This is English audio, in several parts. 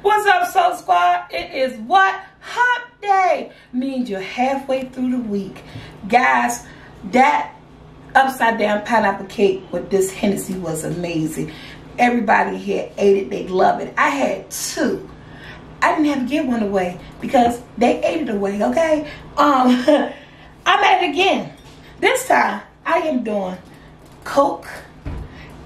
What's up, Soul Squad? It is what? Hump Day. Means you're halfway through the week. Guys, that upside down pineapple cake with this Hennessy was amazing. Everybody here ate it. They love it. I had two. I didn't have to give one away because they ate it away, okay? Um, I'm at it again. This time, I am doing Coke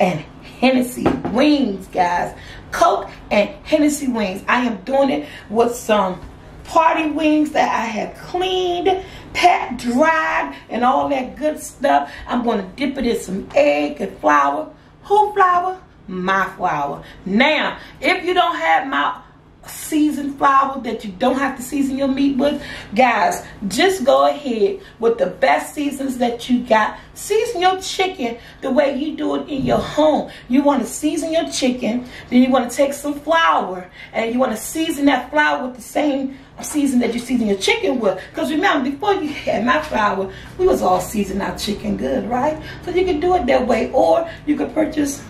and Hennessy wings, guys. Coke and Hennessy wings. I am doing it with some party wings that I have cleaned, pat, dried, and all that good stuff. I'm going to dip it in some egg and flour. Who flour? My flour. Now, if you don't have my seasoned flour that you don't have to season your meat with guys just go ahead with the best seasons that you got. Season your chicken the way you do it in your home. You want to season your chicken then you want to take some flour and you want to season that flour with the same season that you season your chicken with. Because remember before you had my flour we was all seasoning our chicken good right? So you can do it that way or you could purchase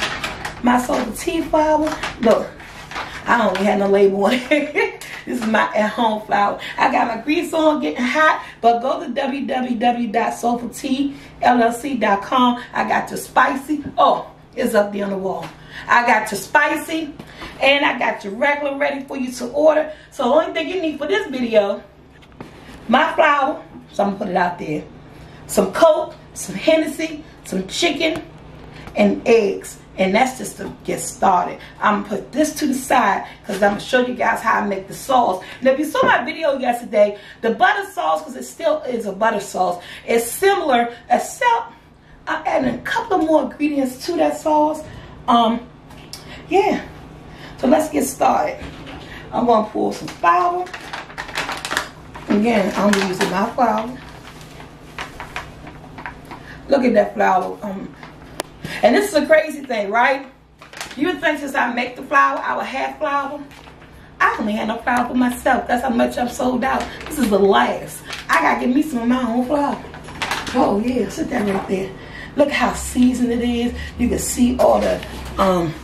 my Soul tea flour. Look I don't have no label on it. this is my at-home flour. I got my grease on getting hot, but go to www.soulfultllc.com. I got your spicy. Oh, it's up there on the wall. I got your spicy and I got your regular ready for you to order. So the only thing you need for this video, my flour, so I'm gonna put it out there. Some Coke, some Hennessy, some chicken, and eggs. And that's just to get started. I'm gonna put this to the side because I'm gonna show you guys how I make the sauce. Now if you saw my video yesterday, the butter sauce, because it still is a butter sauce, is similar except I'm adding a couple of more ingredients to that sauce. Um, yeah. So let's get started. I'm gonna pour some flour. Again, I'm using my flour. Look at that flour. Um, and this is a crazy thing, right? You would think since I make the flour, I would have flour. I only had no flour for myself. That's how much I'm sold out. This is the last. I gotta get me some of my own flour. Oh yeah, sit that right there. Look how seasoned it is. You can see all the um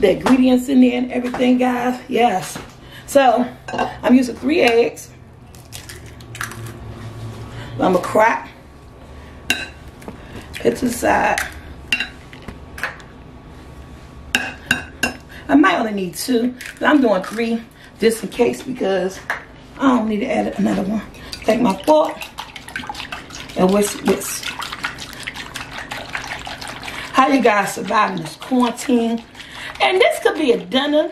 the ingredients in there and everything, guys. Yes. So I'm using three eggs. I'm gonna crack. Put to the side. I might only need two, but I'm doing three just in case because I don't need to add another one. Take my fork and whisk this. How you guys surviving this quarantine? And this could be a dinner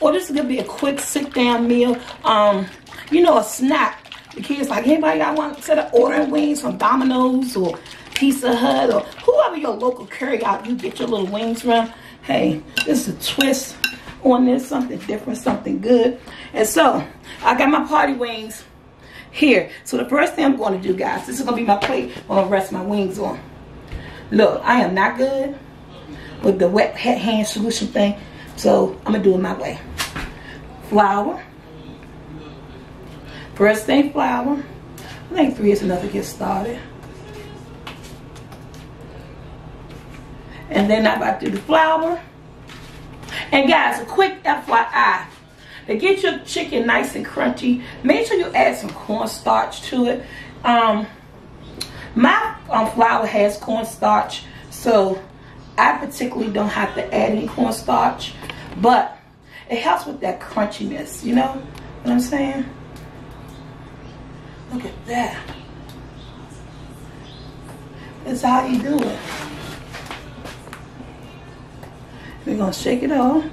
or this could be a quick sit down meal. Um, you know, a snack. The kids like, anybody got one set of ordering wings from Domino's or Pizza Hut or whoever your local carry out you get your little wings from hey, this is a twist on this, something different, something good. And so, I got my party wings here. So the first thing I'm going to do, guys, this is going to be my plate I'm going to rest my wings on. Look, I am not good with the wet hand solution thing, so I'm going to do it my way. Flour. First thing, flour. I think three is enough to get started. And then I'm about to do the flour. And guys, a quick FYI. To get your chicken nice and crunchy, make sure you add some cornstarch to it. Um, my um, flour has cornstarch, so I particularly don't have to add any cornstarch. But it helps with that crunchiness, you know what I'm saying? Look at that. That's how you do it. We're gonna shake it off.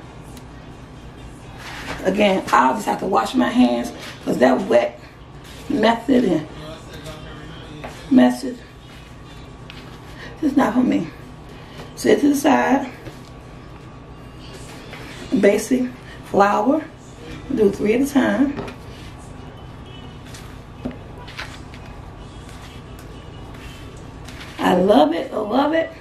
Again, I'll just have to wash my hands because that wet method and method is not for me. Set to the side. Basic flour. Do three at a time. I love it. I love it.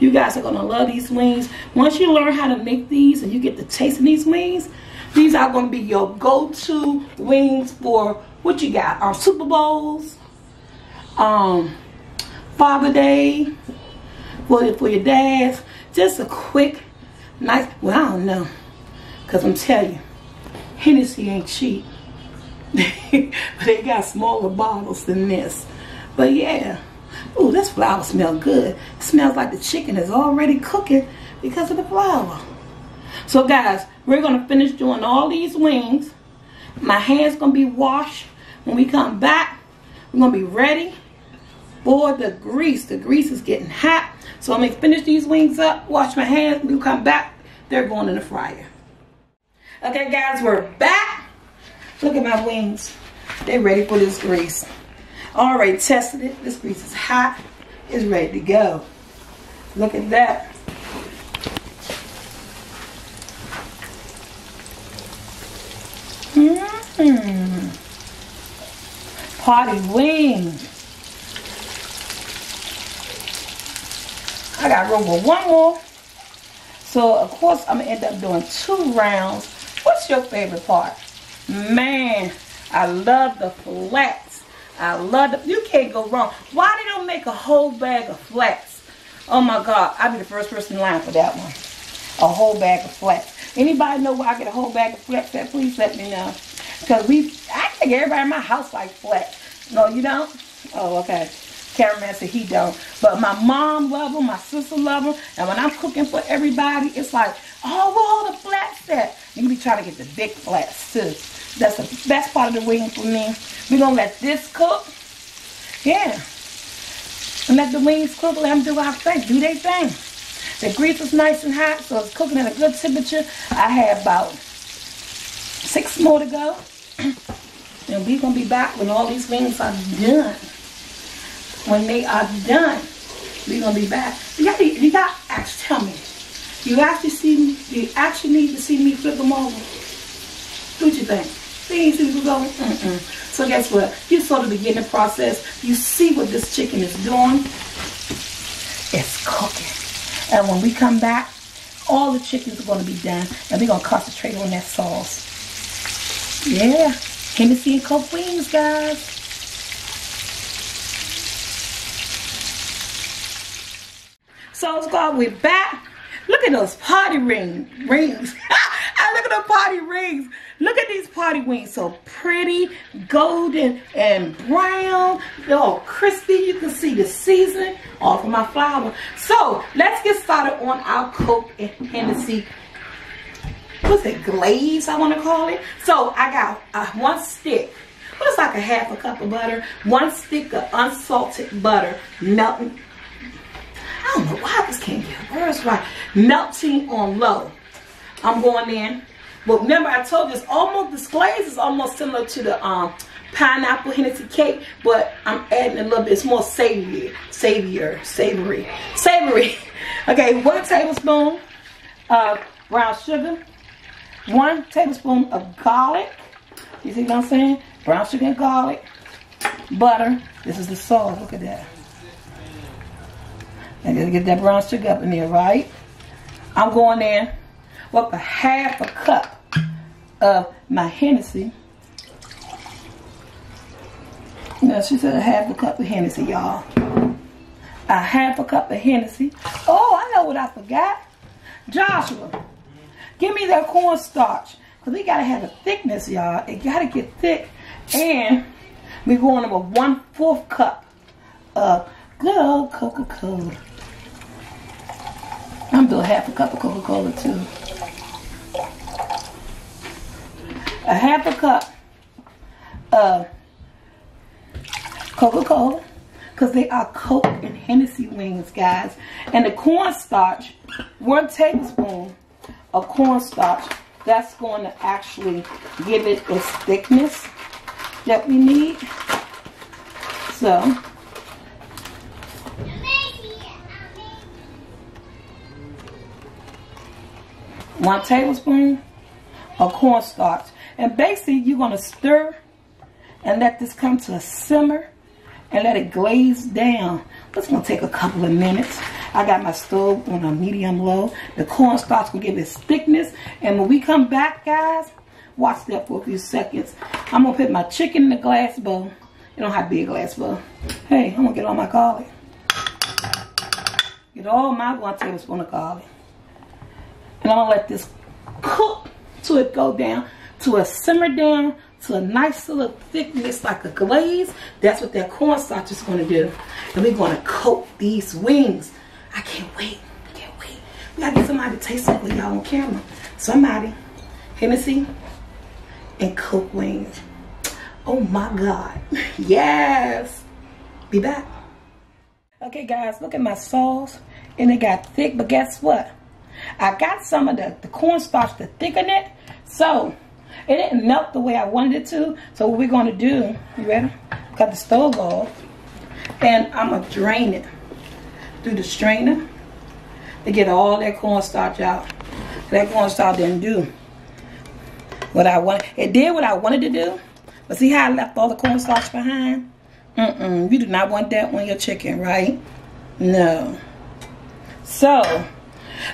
You guys are going to love these wings. Once you learn how to make these and you get the taste of these wings, these are going to be your go-to wings for what you got. Our Super Bowls, um, Father Day, for, for your dads. Just a quick, nice, well, I don't know. Because I'm telling you, Hennessy ain't cheap. but they got smaller bottles than this. But yeah. Ooh, this flour smells good. It smells like the chicken is already cooking because of the flour. So guys, we're going to finish doing all these wings. My hands going to be washed. When we come back, we're going to be ready for the grease. The grease is getting hot. So I'm going to finish these wings up, wash my hands. We'll come back. They're going in the fryer. Okay, guys, we're back. Look at my wings. They're ready for this grease. Already tested it. This grease is hot. It's ready to go. Look at that. Mmm. Party wings. I got room for one more. So, of course, I'm to end up doing two rounds. What's your favorite part? Man, I love the flats. I love the, you can't go wrong. Why they don't make a whole bag of flats? Oh my God, I'll be the first person in line for that one. A whole bag of flats. Anybody know where I get a whole bag of flats at? Please let me know. Because we, I think everybody in my house like flats. No, you don't? Oh, okay. Cameraman said he don't. But my mom love them, my sister love them. And when I'm cooking for everybody, it's like, oh, where all the flats at? You be trying to get the big flats too. That's the best part of the wing for me. We're going to let this cook. Yeah. And let the wings cook. Let them do our thing. Do their thing. The grease is nice and hot, so it's cooking at a good temperature. I have about six more to go. and we're going to be back when all these wings are done. When they are done, we're going to be back. You got, you got, tell me. You actually see me, you actually need to see me flip them over. What you think? Things people go, mm -mm. So guess what? You saw the beginning process. You see what this chicken is doing. It's cooking. And when we come back, all the chickens are going to be done. And we're going to concentrate on that sauce. Yeah. Hennessy and Coke wings, guys. So called we're back. Look at those party ring rings. look at the party rings. Look at these party wings. So pretty, golden, and brown. They're all crispy. You can see the seasoning off of my flour. So let's get started on our Coke and Hennessy. What's it? Glaze, I want to call it. So I got uh, one stick. What's like a half a cup of butter. One stick of unsalted butter melting worse right. Melting on low. I'm going in. But remember, I told you it's almost, this glaze is almost similar to the um, pineapple Hennessy cake, but I'm adding a little bit, it's more savory, savory, savory, savory. Okay, one tablespoon of brown sugar, one tablespoon of garlic. You see what I'm saying? Brown sugar and garlic, butter. This is the sauce, look at that. I gotta get that brown sugar up in there, right? I'm going in with a half a cup of my Hennessy. Now she said a half a cup of Hennessy, y'all. A half a cup of Hennessy. Oh, I know what I forgot. Joshua, give me that cornstarch. Because we got to have a thickness, y'all. It got to get thick. And we're going with one fourth cup of good old Coca-Cola. I'm doing half a cup of Coca-Cola too. A half a cup of Coca-Cola because they are Coke and Hennessy wings, guys. And the cornstarch, one tablespoon of cornstarch, that's going to actually give it its thickness that we need. So, one tablespoon of cornstarch. And basically, you're going to stir and let this come to a simmer and let it glaze down. It's going to take a couple of minutes. I got my stove on a medium low. The cornstarch will give it thickness. And when we come back, guys, watch that for a few seconds. I'm going to put my chicken in the glass bowl. It don't have to be a glass bowl. Hey, I'm going to get all my garlic. Get all my one tablespoon of garlic. I'm gonna let this Coke till it go down to a simmer down to a nice little thickness like a glaze. That's what that cornstarch is gonna do. And we're gonna coat these wings. I can't wait, can't wait. We gotta get somebody to taste it with y'all on camera. Somebody, Hennessy and cook wings. Oh my God, yes. Be back. Okay guys, look at my sauce. And it got thick, but guess what? I got some of the, the cornstarch to thicken it. So, it didn't melt the way I wanted it to. So what we're going to do, you ready? Cut the stove off. And I'm going to drain it through the strainer to get all that cornstarch out. That cornstarch didn't do what I wanted. It did what I wanted to do. But see how I left all the cornstarch behind? Mm-mm. You do not want that on your chicken, right? No. So,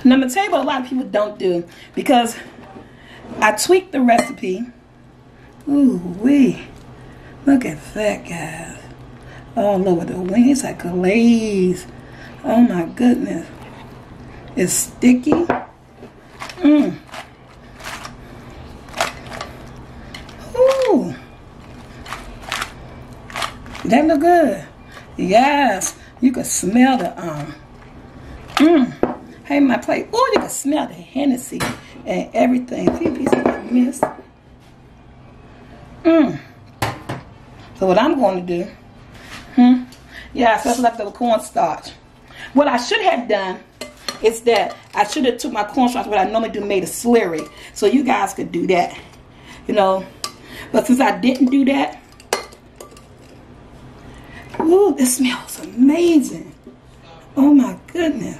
tell you what a lot of people don't do. Because I tweaked the recipe. Ooh wee. Look at that, guys. All over the wings like glaze. Oh my goodness. It's sticky. Mmm. Ooh. That look good. Yes. You can smell the um. Mmm. Hey, my plate. Oh, you can smell the Hennessy and everything. See piece of that? Mmm. So what I'm going to do, hmm, yeah, so that's leftover cornstarch. What I should have done is that I should have took my cornstarch, what I normally do, made a slurry. So you guys could do that, you know. But since I didn't do that, ooh, this smells amazing. Oh my goodness.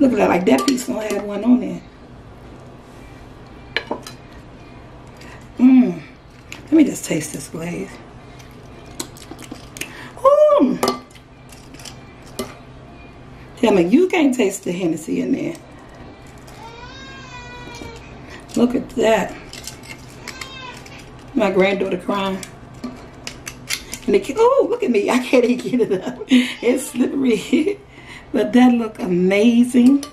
Look at that, like that piece gonna have one on there. Mmm. Let me just taste this glaze. Mmm. Tell me, you can't taste the Hennessy in there. Look at that. My granddaughter crying. And the oh, look at me. I can't even get it up. It's slippery. but that look amazing.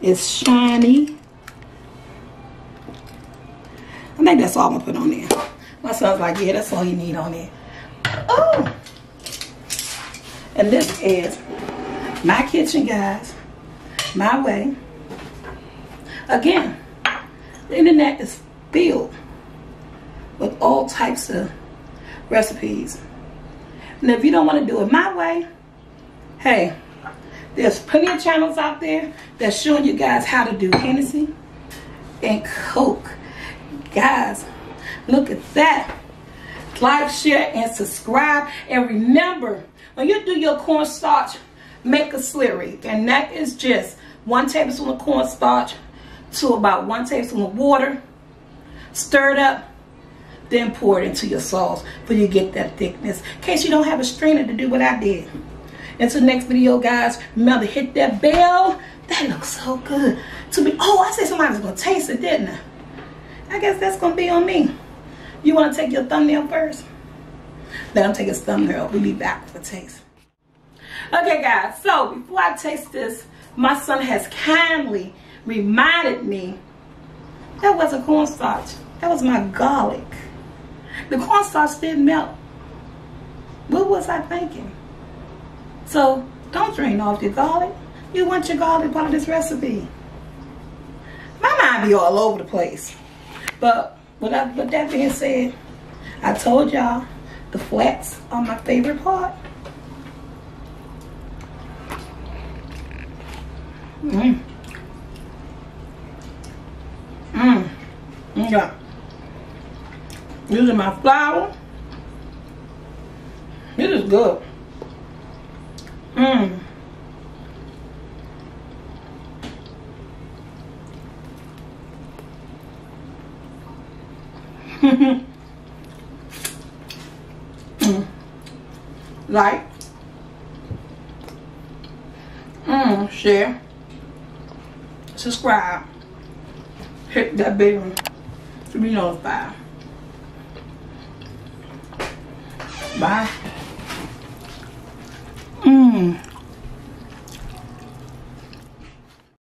It's shiny. I think that's all I'm gonna put on there. My son's like, yeah, that's all you need on there. Oh! And this is my kitchen, guys. My way. Again, the internet is filled with all types of recipes. And if you don't want to do it my way, hey, there's plenty of channels out there that's showing you guys how to do Hennessy and Coke. Guys, look at that. Like, share, and subscribe. And remember, when you do your cornstarch, make a slurry. And that is just one tablespoon of cornstarch to about one tablespoon of water. Stir it up. Then pour it into your sauce for you get that thickness. In case you don't have a strainer to do what I did. Until next video, guys, remember hit that bell. That looks so good. To me. oh, I said somebody was going to taste it, didn't I? I guess that's going to be on me. You want to take your thumbnail first? Let him take his thumbnail. We'll be back for taste. Okay, guys. So, before I taste this, my son has kindly reminded me that wasn't cornstarch. That was my garlic. The cornstarch didn't melt. What was I thinking? So, don't drain off your garlic. You want your garlic part of this recipe. My mind be all over the place. But with that, with that being said, I told y'all the flats are my favorite part. Mmm. Mmm. Yeah. Using my flour. This is good. Mmm. mm. Like, mm, share, subscribe, hit that bell to be notified. Bye. Mmm.